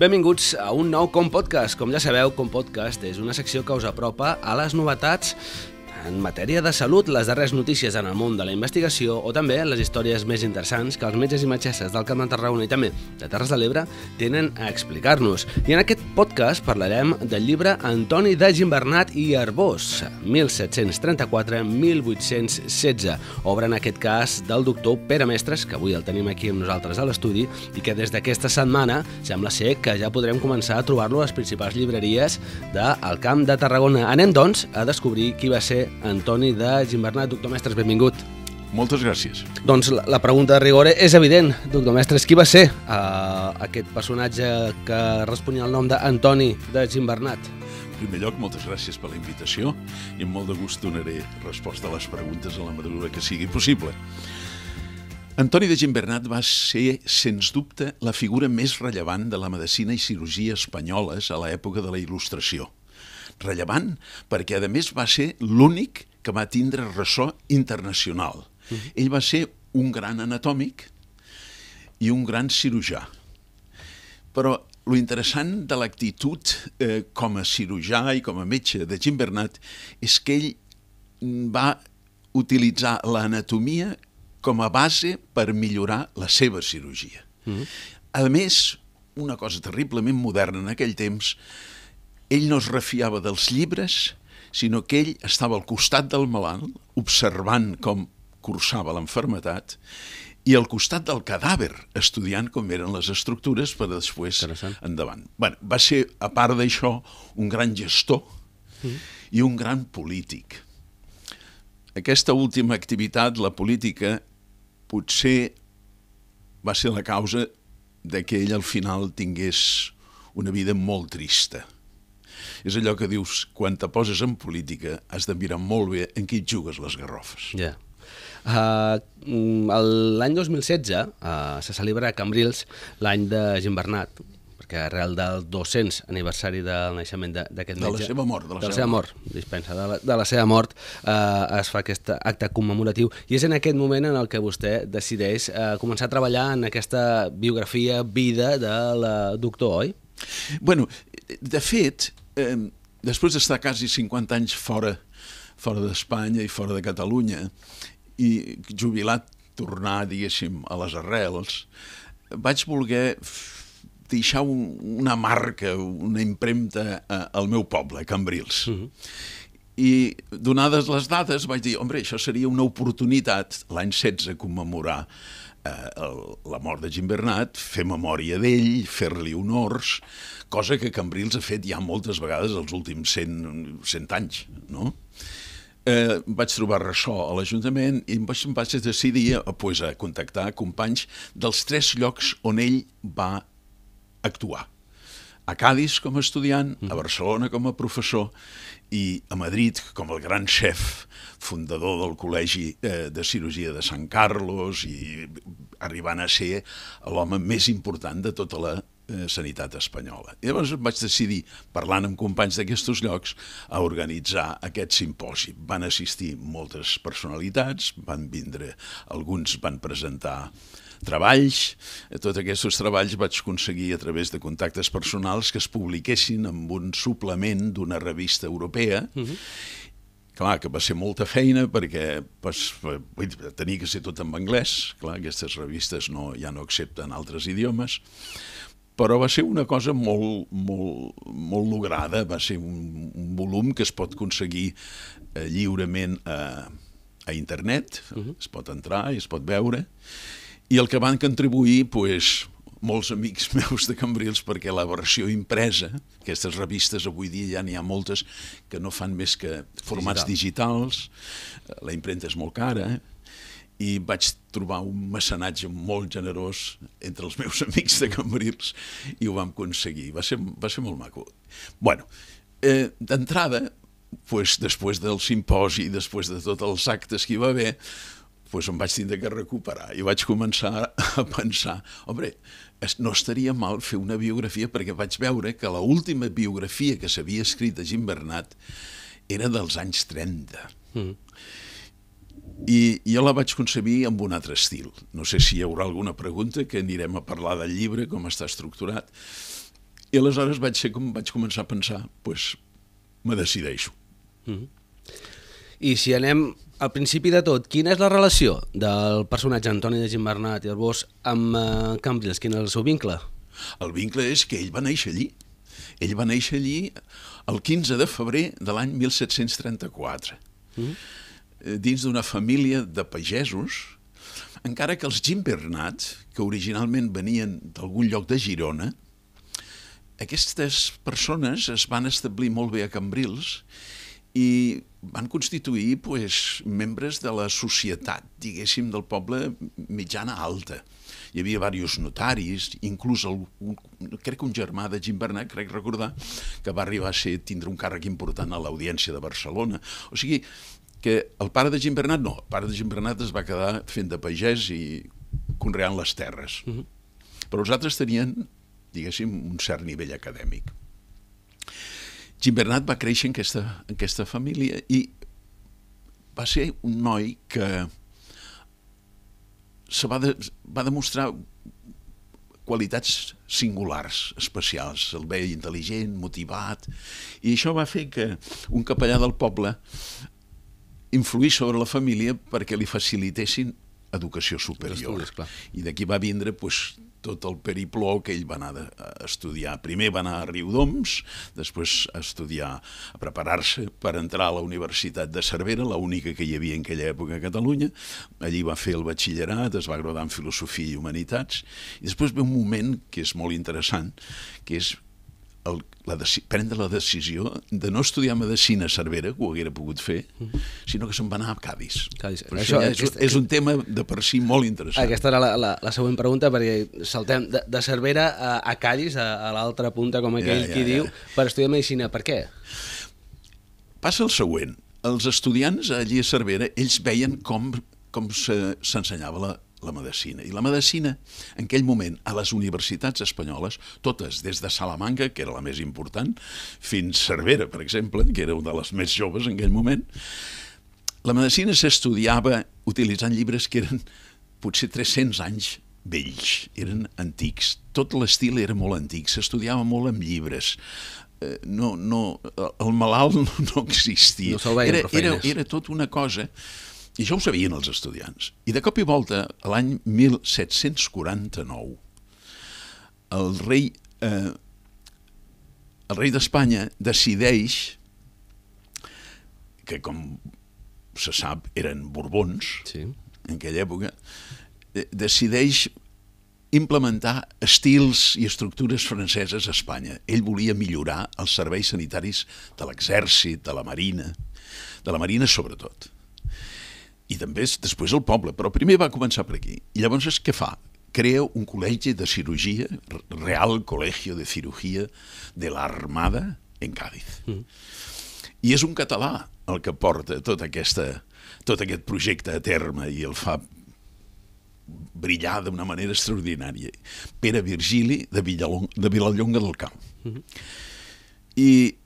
Benvinguts a un nou Com Podcast. Com ja sabeu, Com Podcast és una secció que us apropa a les novetats en matèria de salut, les darreres notícies en el món de la investigació o també les històries més interessants que els metges i metgesses del Camp de Tarragona i també de Terres de l'Ebre tenen a explicar-nos. I en aquest podcast parlarem del llibre Antoni de Gimbernat i Arbós, 1734-1816, obra en aquest cas del doctor Pere Mestres, que avui el tenim aquí amb nosaltres a l'estudi i que des d'aquesta setmana sembla ser que ja podrem començar a trobar-lo a les principals llibreries del Camp de Tarragona. Anem, doncs, a descobrir qui va ser Antoni de Gimbernat. Doctor Mestres, benvingut. Moltes gràcies. Doncs la, la pregunta de rigor és evident, doctor Mestres. Qui va ser uh, aquest personatge que responia al nom d'Antoni de Gimbernat? En primer lloc, moltes gràcies per la invitació i amb molt de gust donaré resposta a les preguntes a la mesura que sigui possible. Antoni de Gimbernat va ser, sens dubte, la figura més rellevant de la medicina i cirurgia espanyoles a l'època de la Il·lustració rellevant perquè, a més, va ser l'únic que va tindre ressò internacional. Uh -huh. Ell va ser un gran anatòmic i un gran cirurgià. Però lo interessant de l'actitud eh, com a cirurgià i com a metge de Jim Bernat és que ell va utilitzar l'anatomia com a base per millorar la seva cirurgia. Uh -huh. A més, una cosa terriblement moderna en aquell temps, ell no es refiava dels llibres, sinó que ell estava al costat del malalt, observant com cursava l'enfermetat, i al costat del cadàver, estudiant com eren les estructures per després endavant. Bueno, va ser, a part d'això, un gran gestor mm. i un gran polític. Aquesta última activitat, la política, potser va ser la causa de que ell al final tingués una vida molt trista. És allò que dius, quan te poses en política has de mirar molt bé en et jugues les garrofes. Ja. Yeah. Uh, l'any 2016 uh, se celebra a Cambrils l'any de Gimbernat, perquè arrel del 200 aniversari del naixement d'aquest metge... De la seva mort. De la, de la seva mort, mort dispensa, de la, de la seva mort eh, es fa aquest acte commemoratiu i és en aquest moment en el que vostè decideix eh, començar a treballar en aquesta biografia, vida del doctor, oi? Bueno, de fet, eh, després d'estar quasi 50 anys fora, fora d'Espanya i fora de Catalunya, i jubilat tornar, diguéssim, a les arrels, vaig voler deixar un, una marca, una impremta a, al meu poble, a Cambrils. Uh mhm. -huh. I donades les dades vaig dir, home, això seria una oportunitat l'any 16 commemorar eh, el, la mort de Gimbernat, fer memòria d'ell, fer-li honors, cosa que Cambrils ha fet ja moltes vegades els últims 100, 100 anys, no? Eh, vaig trobar ressò a l'Ajuntament i em vaig, em vaig decidir a, pues, a contactar companys dels tres llocs on ell va actuar. A Cádiz com a estudiant, a Barcelona com a professor i a Madrid com el gran xef fundador del Col·legi eh, de Cirurgia de Sant Carlos i arribant a ser l'home més important de tota la eh, sanitat espanyola. I llavors vaig decidir, parlant amb companys d'aquests llocs, a organitzar aquest simposi. Van assistir moltes personalitats, van vindre, alguns van presentar treballs. Tots aquests treballs vaig aconseguir a través de contactes personals que es publiquessin amb un suplement d'una revista europea uh -huh clar, que va ser molta feina perquè pues, tenia que ser tot en anglès, clar, aquestes revistes no, ja no accepten altres idiomes, però va ser una cosa molt, molt, molt lograda, va ser un, un volum que es pot aconseguir eh, lliurement a, a internet, uh -huh. es pot entrar i es pot veure, i el que van contribuir, pues, molts amics meus de Cambrils perquè la versió impresa, aquestes revistes avui dia ja n'hi ha moltes que no fan més que formats Digital. digitals, eh, la impremta és molt cara, i vaig trobar un mecenatge molt generós entre els meus amics de Cambrils i ho vam aconseguir. Va ser, va ser molt maco. bueno, eh, d'entrada, pues, després del simposi, després de tots els actes que hi va haver, pues em vaig tindre que recuperar i vaig començar a pensar, home, no estaria mal fer una biografia perquè vaig veure que la última biografia que s'havia escrit a Jim Bernat era dels anys 30. Mm. I jo la vaig concebir amb un altre estil. No sé si hi haurà alguna pregunta, que anirem a parlar del llibre, com està estructurat. I aleshores vaig ser com vaig començar a pensar, doncs pues, me decideixo. Mm -hmm. I si anem al principi de tot, quina és la relació del personatge Antoni de Gimbernat i el Bosch amb uh, Cambrils? Quin és el seu vincle? El vincle és que ell va néixer allí. Ell va néixer allí el 15 de febrer de l'any 1734, mm -hmm. dins d'una família de pagesos, encara que els Gimbernat, que originalment venien d'algun lloc de Girona, aquestes persones es van establir molt bé a Cambrils i van constituir pues, membres de la societat, diguéssim, del poble mitjana alta. Hi havia diversos notaris, inclús el, un, crec que un germà de Gimbernat, crec recordar, que va arribar a ser, tindre un càrrec important a l'Audiència de Barcelona. O sigui, que el pare de Gimbernat no, el pare de Gimbernat es va quedar fent de pagès i conreant les terres. Uh -huh. Però els altres tenien, diguéssim, un cert nivell acadèmic. Gimbernat va créixer en aquesta, en aquesta família i va ser un noi que se va, de, va demostrar qualitats singulars, especials. El veia intel·ligent, motivat, i això va fer que un capellà del poble influís sobre la família perquè li facilitessin educació superior. Estudis, I d'aquí va vindre pues, tot el peripló que ell va anar a estudiar. Primer va anar a Riudoms, després a estudiar, a preparar-se per entrar a la Universitat de Cervera, l'única que hi havia en aquella època a Catalunya. Allí va fer el batxillerat, es va graduar en Filosofia i Humanitats, i després ve un moment que és molt interessant, que és el, la prendre la decisió de no estudiar medicina a Cervera, que ho haguera pogut fer, sinó que se'n va anar a Cádiz. Cádiz. Però això, això és, aquest, és un tema de per si molt interessant. Aquesta era la, la, la següent pregunta, perquè saltem de, de Cervera a, a Cádiz, a, a l'altra punta, com aquell ja, ja, qui ja. diu, per estudiar medicina. Per què? Passa el següent. Els estudiants allí a Cervera, ells veien com, com s'ensenyava la, la medicina. I la medicina, en aquell moment, a les universitats espanyoles, totes, des de Salamanca, que era la més important, fins Cervera, per exemple, que era una de les més joves en aquell moment, la medicina s'estudiava utilitzant llibres que eren potser 300 anys vells, eren antics. Tot l'estil era molt antic, s'estudiava molt amb llibres. Eh, no, no, el malalt no, no existia. No era, era, era tot una cosa i això ho sabien els estudiants. I de cop i volta, l'any 1749, el rei, eh, el rei d'Espanya decideix que, com se sap, eren borbons sí. en aquella època, eh, decideix implementar estils i estructures franceses a Espanya. Ell volia millorar els serveis sanitaris de l'exèrcit, de la marina, de la marina sobretot i també després el poble, però primer va començar per aquí. I llavors és què fa? Crea un col·legi de cirurgia, Real Colegio de Cirugía de l'Armada en Cádiz. Mm. I és un català el que porta tota aquesta, tot aquest projecte a terme i el fa brillar d'una manera extraordinària. Pere Virgili de, Villalong, de Vilallonga del Camp. Mm -hmm. I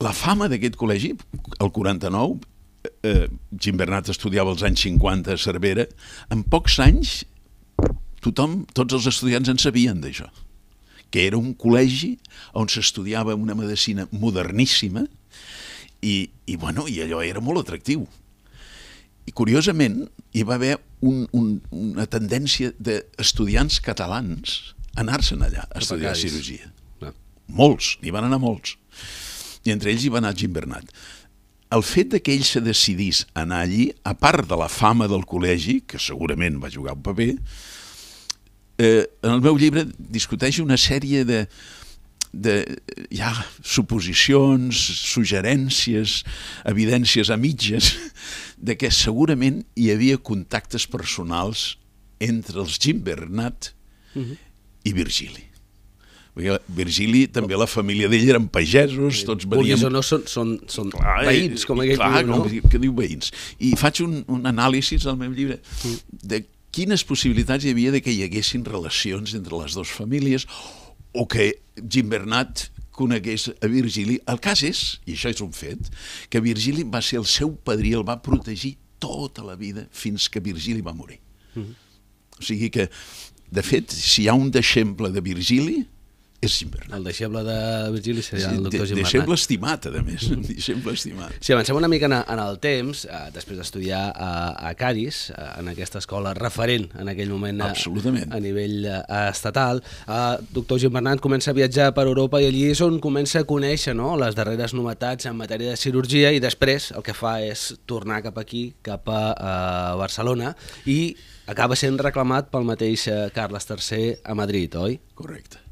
la fama d'aquest col·legi, el 49, eh, Gimbernat estudiava als anys 50 a Cervera, en pocs anys tothom, tots els estudiants en sabien d'això, que era un col·legi on s'estudiava una medicina moderníssima i, i, bueno, i allò era molt atractiu. I curiosament hi va haver un, un, una tendència d'estudiants catalans a anar-se'n allà a estudiar cirurgia. No. Molts, n'hi van anar molts. I entre ells hi va anar Gimbernat el fet de que ell se decidís anar allí, a part de la fama del col·legi, que segurament va jugar un paper, eh, en el meu llibre discuteix una sèrie de, de ja, suposicions, suggerències, evidències a mitges, de que segurament hi havia contactes personals entre els Jim Bernat uh mhm. -huh. i Virgili. Virgili, també la família d'ell eren pagesos, tots veníem... o no, són, són, són clar, veïns, com aquell clar, diu, no? Com, que diu veïns. I faig un, un anàlisi al meu llibre de quines possibilitats hi havia de que hi haguessin relacions entre les dues famílies o que Gimbernat conegués a Virgili. El cas és, i això és un fet, que Virgili va ser el seu padrí, el va protegir tota la vida fins que Virgili va morir. Mm -hmm. O sigui que, de fet, si hi ha un deixemple de Virgili, és Gimbernat. El deixeble de Virgili seria el doctor Gimbernat. deixeble estimat, a més. deixeble estimat. Si avancem una mica en, en el temps, eh, després d'estudiar a, a Caris, eh, en aquesta escola referent en aquell moment a, Absolutament. a nivell eh, estatal, eh, doctor Gimbernat comença a viatjar per Europa i allí és on comença a conèixer no, les darreres novetats en matèria de cirurgia i després el que fa és tornar cap aquí, cap a, a Barcelona i acaba sent reclamat pel mateix eh, Carles III a Madrid, oi? Correcte.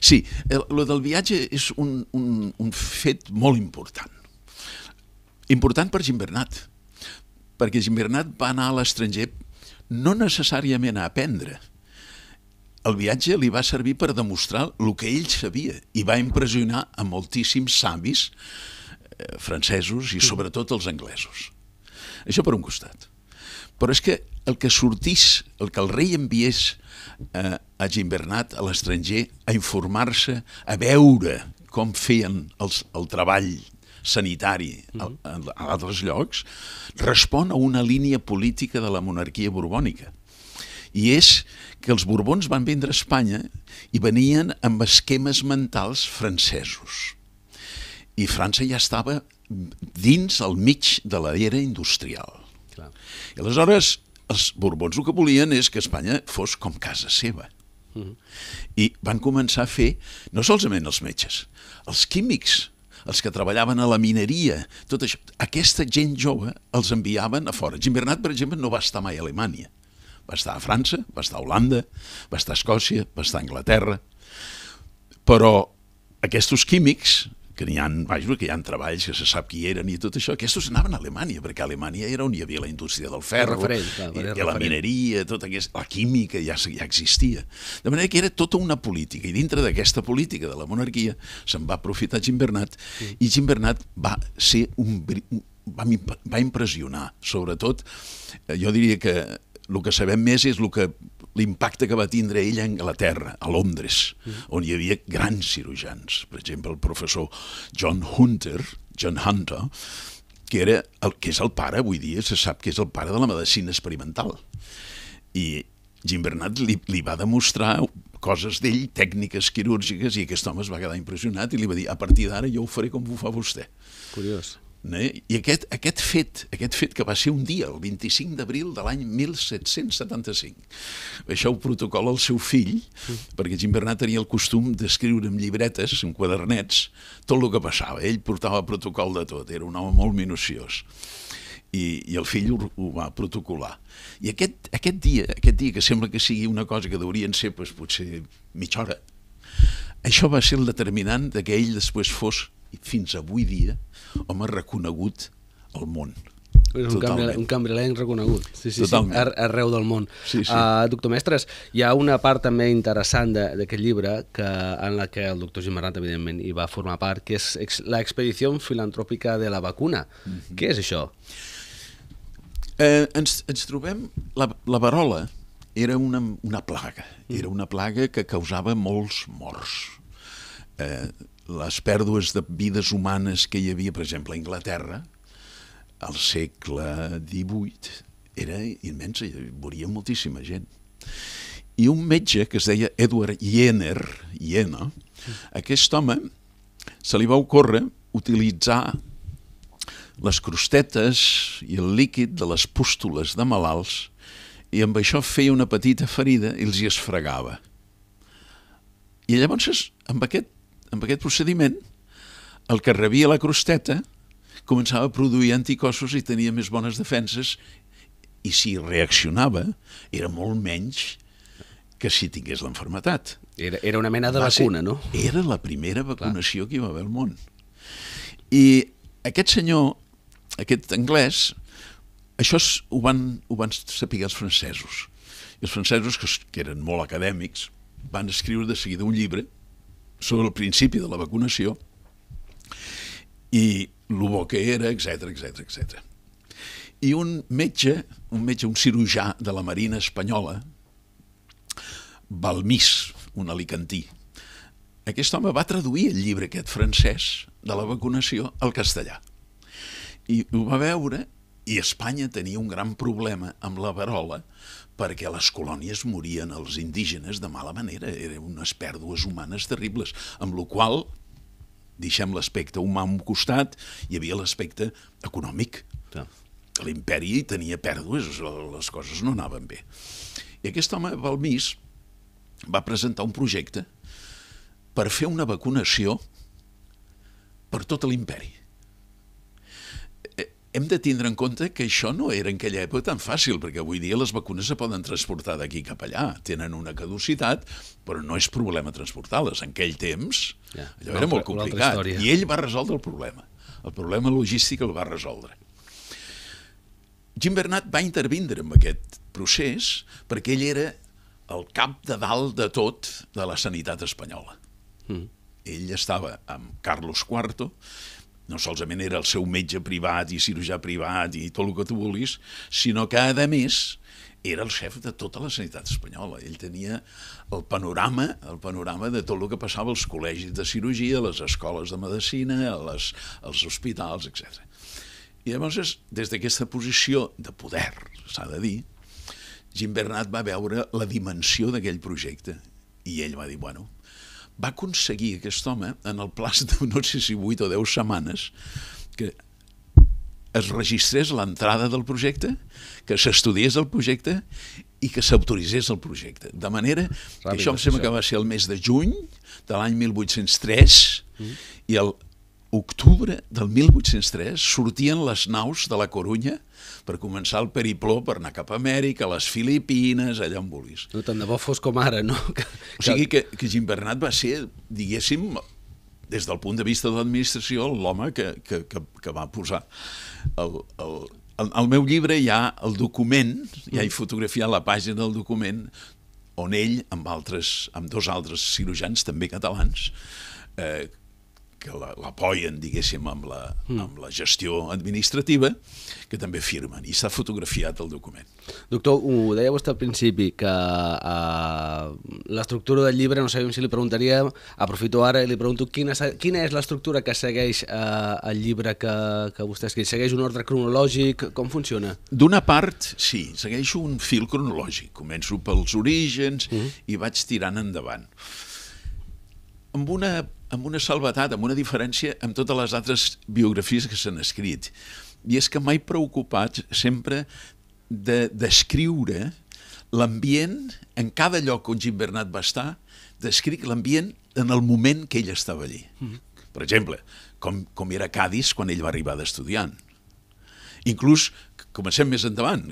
Sí, el, lo del viatge és un, un, un fet molt important. Important per Gimbernat, perquè Gimbernat va anar a l'estranger no necessàriament a aprendre. El viatge li va servir per demostrar el que ell sabia i va impressionar a moltíssims savis eh, francesos i sobretot els anglesos. Això per un costat. Però és que el que sortís, el que el rei enviés eh, a Gimbernat a l'estranger a informar-se, a veure com feien els, el treball sanitari a, a, a altres llocs, respon a una línia política de la monarquia borbònica. I és que els borbons van vendre a Espanya i venien amb esquemes mentals francesos. I França ja estava dins, al mig de l'era industrial. Clar. I aleshores els borbons el que volien és que Espanya fos com casa seva. Uh -huh. I van començar a fer, no solament els metges, els químics, els que treballaven a la mineria, tot això. Aquesta gent jove els enviaven a fora. Gimbernat, per exemple, no va estar mai a Alemanya. Va estar a França, va estar a Holanda, va estar a Escòcia, va estar a Anglaterra. Però aquests químics, que n'hi ha, vaja, que hi ha treballs que se sap qui eren i tot això, aquests anaven a Alemanya, perquè a Alemanya era on hi havia la indústria del ferro, referent, clar, i, i la mineria, tot aquest, la química ja, ja existia. De manera que era tota una política, i dintre d'aquesta política de la monarquia se'n va aprofitar Gimbernat, mm. i Gimbernat va ser un, va, va impressionar, sobretot, eh, jo diria que el que sabem més és el que l'impacte que va tindre ell a Anglaterra, a Londres, mm. on hi havia grans cirurgians. Per exemple, el professor John Hunter, John Hunter, que, era el, que és el pare, avui dia se sap que és el pare de la medicina experimental. I Gimbernat li, li va demostrar coses d'ell, tècniques quirúrgiques, i aquest home es va quedar impressionat i li va dir, a partir d'ara jo ho faré com ho fa vostè. Curiós. I aquest, aquest, fet, aquest fet que va ser un dia, el 25 d'abril de l'any 1775, això ho protocola el seu fill, mm. perquè Gimbernat tenia el costum d'escriure en llibretes, en quadernets, tot el que passava. Ell portava protocol de tot, era un home molt minuciós. I, i el fill ho, ho va protocolar. I aquest, aquest dia, aquest dia que sembla que sigui una cosa que deurien ser doncs, potser mitja hora, això va ser el determinant de que ell després fos, i fins avui dia, home reconegut al món. És un, cambri, un cambrilenc reconegut, sí, sí, sí, ar, arreu del món. Sí, sí. Uh, doctor Mestres, hi ha una part també interessant de- d'aquest llibre que, en la que el doctor Gimarrat, evidentment, hi va formar part, que és ex, la expedició filantròpica de la vacuna. Mm. -hmm. Què és això? Eh, ens, ens trobem... La, la varola era una, una plaga. Era una plaga que causava molts morts. Eh, les pèrdues de vides humanes que hi havia, per exemple, a Anglaterra, al segle XVIII, era immensa, hi moria moltíssima gent. I un metge que es deia Edward Jenner, Jenner aquest home se li va ocórrer utilitzar les crostetes i el líquid de les pústules de malalts i amb això feia una petita ferida i els hi esfregava. I llavors, amb aquest, amb aquest procediment, el que rebia la crosteta començava a produir anticossos i tenia més bones defenses i si reaccionava era molt menys que si tingués l'enfermetat. Era, era una mena de Va vacuna, ser- no? Era la primera vacunació que hi va haver al món. I aquest senyor, aquest anglès, això es, ho, van, ho van saber els francesos. I els francesos, que, que eren molt acadèmics, van escriure de seguida un llibre sobre el principi de la vacunació i el bo que era, etc etc etc. I un metge, un metge, un cirurgià de la Marina Espanyola, Balmís, un alicantí, aquest home va traduir el llibre aquest francès de la vacunació al castellà. I ho va veure I Espanya tenia un gran problema amb la verola perquè a les colònies morien els indígenes de mala manera, eren unes pèrdues humanes terribles, amb la qual deixem l'aspecte humà a un costat, hi havia l'aspecte econòmic. Clar. L'imperi tenia pèrdues, les coses no anaven bé. I aquest home, Balmís, va presentar un projecte per fer una vacunació per tot l'imperi. Hem de tindre en compte que això no era en aquella època tan fàcil, perquè avui dia les vacunes se poden transportar d'aquí cap allà. Tenen una caducitat, però no és problema transportar-les. En aquell temps, Ja, allò era molt complicat. I ell va resoldre el problema. El problema logístic el va resoldre. Jim Bernat va intervindre en aquest procés perquè ell era el cap de dalt de tot de la sanitat espanyola. Mm. Ell estava amb Carlos IV, no solament era el seu metge privat i cirurgià privat i tot el que tu vulguis, sinó que, a més, era el xef de tota la sanitat espanyola. Ell tenia el panorama, el panorama de tot el que passava als col·legis de cirurgia, a les escoles de medicina, a les, als hospitals, etc. I llavors, des d'aquesta posició de poder, s'ha de dir, Jim Bernat va veure la dimensió d'aquell projecte i ell va dir, bueno, va aconseguir aquest home en el plaç de no sé si 8 o 10 setmanes que es registrés l'entrada del projecte, que s'estudiés el projecte i que s'autoritzés el projecte. De manera que Ràpid, això em sembla això. que va ser el mes de juny de l'any 1803 mm. i el octubre del 1803 sortien les naus de la Corunya per començar el peripló per anar cap a Amèrica, a les Filipines, allà on vulguis. No tant de bo fos com ara, no? Que, O sigui que, que Jim Bernat va ser, diguéssim, des del punt de vista de l'administració, l'home que, que, que, que va posar el, el, el, al meu llibre hi ha el document, ja he fotografiat la pàgina del document, on ell, amb, altres, amb dos altres cirurgians, també catalans, eh, que la- l'apoyen, diguéssim, amb la, amb la gestió administrativa, que també firmen, i s'ha fotografiat el document. Doctor, ho deia vostè al principi, que uh, l'estructura del llibre, no sabem si li preguntaria, aprofito ara i li pregunto quina, quina és l'estructura que segueix uh, el llibre que, que vostè ha escrit? Segueix un ordre cronològic? Com funciona? D'una part, sí, segueixo un fil cronològic. Començo pels orígens mm. i vaig tirant endavant. Amb una, amb una salvetat, amb una diferència amb totes les altres biografies que s'han escrit. I és que m'he preocupat sempre de descriure l'ambient en cada lloc on Jim Bernat va estar, descric l'ambient en el moment que ell estava allí. Mm. Per exemple, com, com era Cádiz quan ell va arribar d'estudiant. Inclús, comencem més endavant,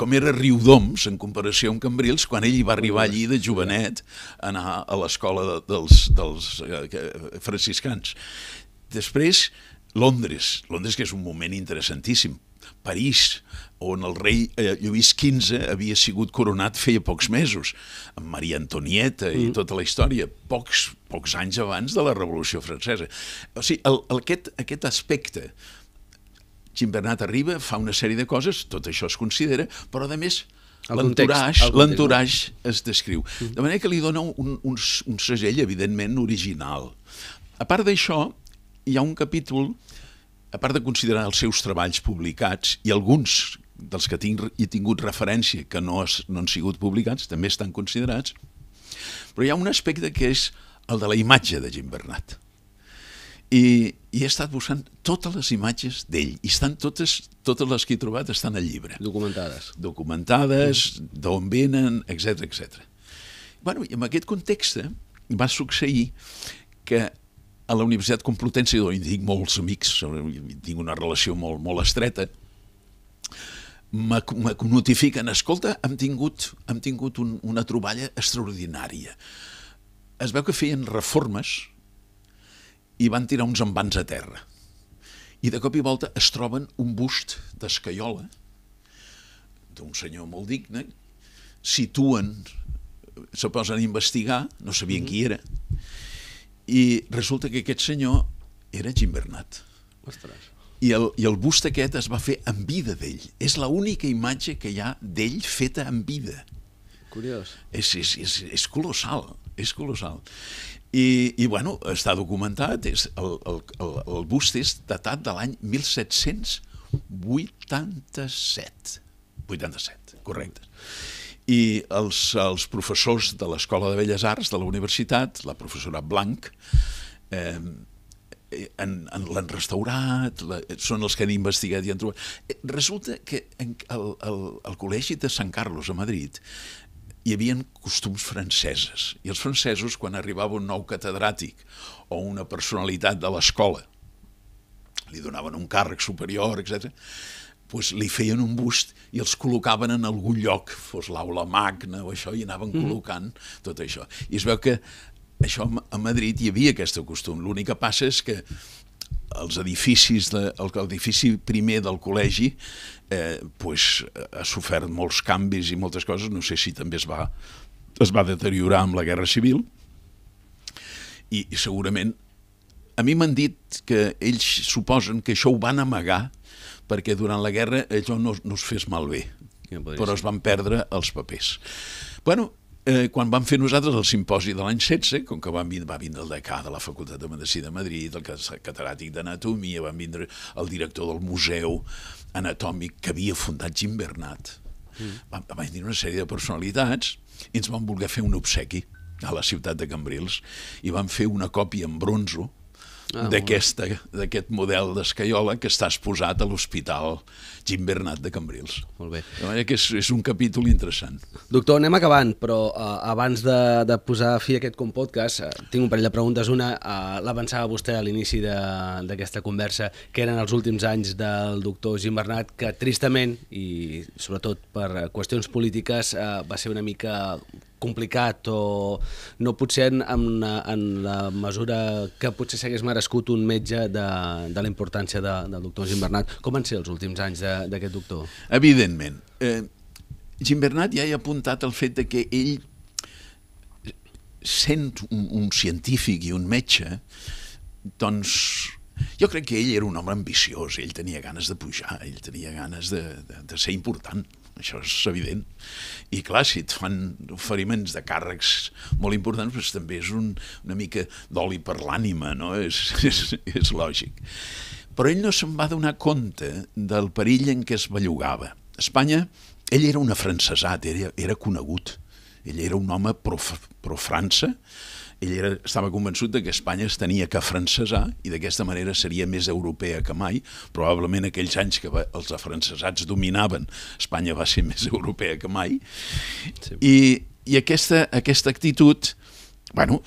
com era Riudoms en comparació amb Cambrils quan ell va arribar allí de jovenet a anar a l'escola de, dels, dels eh, franciscans. Després, Londres, Londres que és un moment interessantíssim. París, on el rei eh, Lluís XV havia sigut coronat feia pocs mesos, amb Maria Antonieta i tota la història, pocs, pocs anys abans de la Revolució Francesa. O sigui, el, el, aquest, aquest aspecte Jim Bernat arriba, fa una sèrie de coses, tot això es considera, però a més l'entourage es descriu. De manera que li dona un, un, un segell, evidentment, original. A part d'això, hi ha un capítol, a part de considerar els seus treballs publicats, i alguns dels que tinc, he tingut referència que no, es, no han sigut publicats, també estan considerats, però hi ha un aspecte que és el de la imatge de Jim Bernat i, i he estat buscant totes les imatges d'ell i estan totes, totes les que he trobat estan al llibre Documentades. documentades, d'on venen, etc etc. Bueno, i en aquest context eh, va succeir que a la Universitat Complutense, on hi tinc molts amics, hi tinc una relació molt, molt estreta, me notifiquen, escolta, hem tingut, hem tingut un, una troballa extraordinària. Es veu que feien reformes i van tirar uns envans a terra. I de cop i volta es troben un bust d'escaiola d'un senyor molt digne, situen, se posen a investigar, no sabien mm -hmm. qui era, i resulta que aquest senyor era Jim Bernat. Ostres. I el, I el bust aquest es va fer en vida d'ell. És l'única imatge que hi ha d'ell feta en vida. Curiós. És, és, és, és colossal, és colossal. I, i bueno, està documentat, és, el, el, el, el bust és datat de l'any 1781. 87. 87, correcte. I els, els professors de l'Escola de Belles Arts de la universitat, la professora Blanc, eh, l'han restaurat, la, són els que han investigat i han trobat... Eh, resulta que en, el, el, el Col·legi de Sant Carlos a Madrid hi havia costums franceses. I els francesos, quan arribava un nou catedràtic o una personalitat de l'escola, li donaven un càrrec superior, etc pues, li feien un bust i els col·locaven en algun lloc, fos l'aula magna o això, i anaven mm. col·locant tot això. I es veu que això a Madrid hi havia aquest costum. L'únic que passa és que els edificis, de, l'edifici primer del col·legi eh, pues, ha sofert molts canvis i moltes coses, no sé si també es va, es va deteriorar amb la Guerra Civil, i, i segurament a mi m'han dit que ells suposen que això ho van amagar perquè durant la guerra allò no, no es fes malbé, ja però ser. es van perdre els papers. Bueno, eh, quan vam fer nosaltres el simposi de l'any 16, com que van vindre, va vindre el decà de la Facultat de Medicina de Madrid, el catedràtic d'Anatomia, van vindre el director del Museu Anatòmic que havia fundat Jim Bernat, mm. van, van vindre una sèrie de personalitats i ens van voler fer un obsequi a la ciutat de Cambrils i van fer una còpia en bronzo ah, d'aquest model d'escaiola que està exposat a l'Hospital Jim Bernat de Cambrils. Molt bé. De manera que és, és un capítol interessant. Doctor, anem acabant, però uh, abans de, de posar fi a aquest podcast, uh, tinc un parell de preguntes. Una, uh, l'avançava vostè a l'inici d'aquesta conversa, que eren els últims anys del doctor Jim Bernat, que tristament, i sobretot per qüestions polítiques, uh, va ser una mica complicat o no potser en, en, en la mesura que potser s'hagués merescut un metge de, de la importància de, del doctor Jim Bernat. Com van ser els últims anys d'aquest doctor? Evidentment. Eh, Jim Bernat ja hi ha apuntat el fet de que ell sent un, un científic i un metge, doncs jo crec que ell era un home ambiciós, ell tenia ganes de pujar, ell tenia ganes de, de, de ser important això és evident. I clar, si et fan oferiments de càrrecs molt importants, doncs també és un, una mica d'oli per l'ànima, no? És, és, és lògic. Però ell no se'n va donar compte del perill en què es bellugava. A Espanya, ell era un afrancesat, era, era conegut. Ell era un home pro-França, pro ell era, estava convençut de que Espanya es tenia que francesar i d'aquesta manera seria més europea que mai. Probablement aquells anys que va, els afrancesats dominaven, Espanya va ser més europea que mai. Sí. I, i aquesta, aquesta actitud, bueno,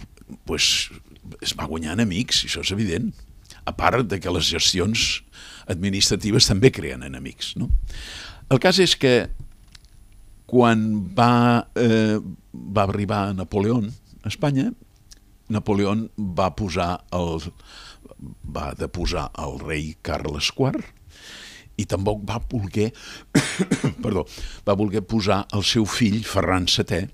pues, es va guanyar enemics, això és evident. A part de que les gestions administratives també creen enemics. No? El cas és que quan va, eh, va arribar Napoleó a Espanya, Napoleó va posar el, va deposar el rei Carles IV i tampoc va voler perdó, va voler posar el seu fill Ferran VII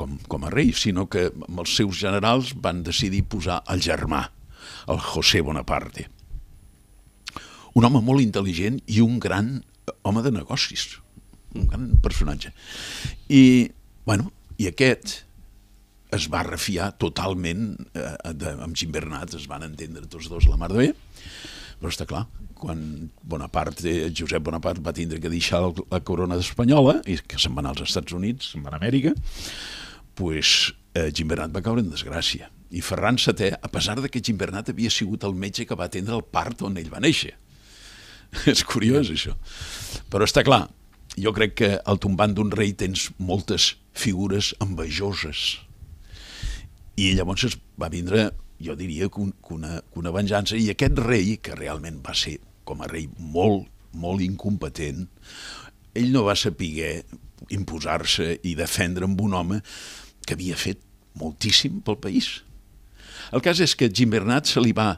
com, com a rei, sinó que els seus generals van decidir posar el germà, el José Bonaparte. Un home molt intel·ligent i un gran home de negocis, un gran personatge. I, bueno, i aquest, es va refiar totalment eh, de, amb Jim Bernat, es van entendre tots dos la mar de bé, però està clar, quan Bonaparte, Josep Bonaparte va tindre que deixar la corona espanyola i que se'n va anar als Estats Units, se'n va a Amèrica, pues, eh, Jim Bernat va caure en desgràcia. I Ferran VII, a pesar de que Jim Bernat havia sigut el metge que va atendre el part on ell va néixer. És curiós, això. Però està clar, jo crec que al tombant d'un rei tens moltes figures envejoses i llavors es va vindre, jo diria, que, un, que, una, que una venjança, i aquest rei, que realment va ser com a rei molt, molt incompetent, ell no va saber imposar-se i defendre amb un home que havia fet moltíssim pel país. El cas és que Jim Bernat se li va,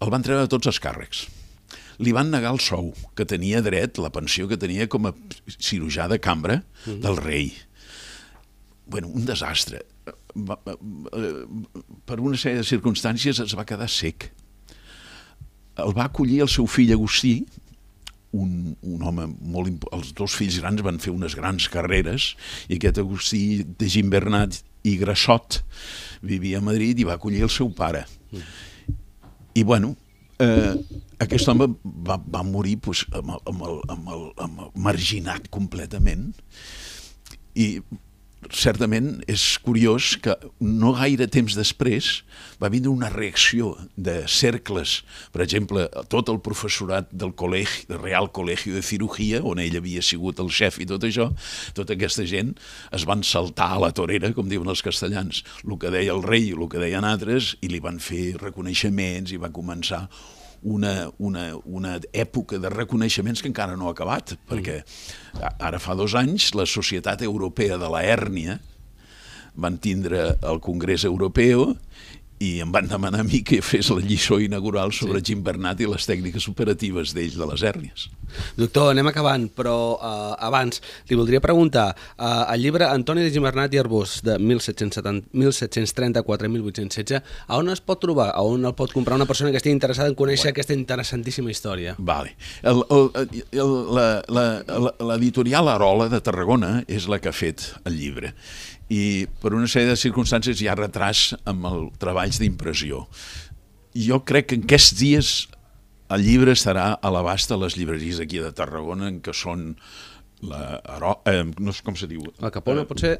el van treure de tots els càrrecs. Li van negar el sou, que tenia dret, la pensió que tenia com a cirurgià de cambra mm. del rei. Bueno, un desastre va, per una sèrie de circumstàncies es va quedar sec. El va acollir el seu fill Agustí, un, un home molt... Els dos fills grans van fer unes grans carreres i aquest Agustí de Gimbernat i Grassot vivia a Madrid i va acollir el seu pare. Mm. I bueno, eh, aquest home va, va morir pues, amb, el, amb, el, amb, el, amb el marginat completament i certament és curiós que no gaire temps després va vindre una reacció de cercles, per exemple, tot el professorat del col·legi, del Real Col·legi de Cirurgia, on ell havia sigut el xef i tot això, tota aquesta gent es van saltar a la torera, com diuen els castellans, el que deia el rei i el que deien altres, i li van fer reconeixements i va començar una, una, una època de reconeixements que encara no ha acabat, perquè ara fa dos anys la Societat Europea de la Hèrnia van tindre el Congrés Europeu i em van demanar a mi que fes la lliçó inaugural sobre sí. Jim Bernat i les tècniques operatives d'ells de les hèrnies. Doctor, anem acabant, però uh, abans li voldria preguntar, uh, el llibre Antoni de Jim Bernat i Arbós de 1734-1816, a on es pot trobar? A on el pot comprar una persona que estigui interessada en conèixer bueno. aquesta interessantíssima història? Vale. L'editorial Arola de Tarragona és la que ha fet el llibre i per una sèrie de circumstàncies hi ha retras amb el treballs d'impressió. Jo crec que en aquests dies el llibre estarà a l'abast de les llibreries aquí de Tarragona, en què són la... Eh, no sé com se diu. La Capona, eh, potser?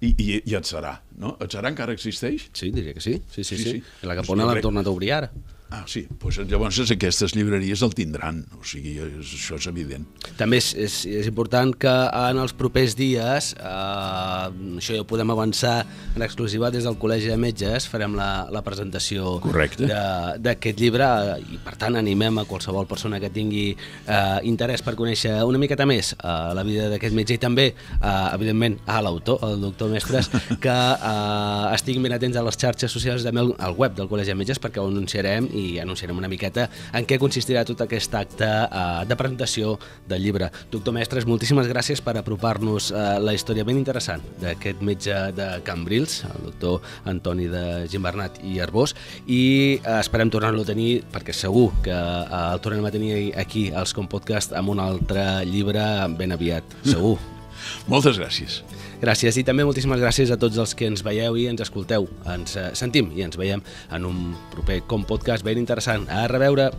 I, i, i et serà, no? Et serà encara existeix? Sí, diria que sí. Sí, sí, sí. sí. sí. La Capona l'han tornat a obrir ara. Ah, sí, doncs llavors aquestes llibreries el tindran, o sigui, és, això és evident. També és, és, és important que en els propers dies, eh, això ja ho podem avançar en exclusiva des del Col·legi de Metges, farem la, la presentació d'aquest llibre i per tant animem a qualsevol persona que tingui eh, interès per conèixer una miqueta més eh, la vida d'aquest metge i també, eh, evidentment, a l'autor, el doctor Mestres, que eh, estiguin ben atents a les xarxes socials, també al web del Col·legi de Metges perquè ho anunciarem i i anunciarem una miqueta en què consistirà tot aquest acte eh, de presentació del llibre. Doctor Mestres, moltíssimes gràcies per apropar-nos eh, la història ben interessant d'aquest metge de Cambrils, el doctor Antoni de Gimbernat i Arbós, i eh, esperem tornar-lo a tenir perquè segur que eh, el tornem a tenir aquí als Com Podcast amb un altre llibre ben aviat, segur. Moltes gràcies. Gràcies i també moltíssimes gràcies a tots els que ens veieu i ens escolteu. Ens eh, sentim i ens veiem en un proper Com Podcast ben interessant. A reveure!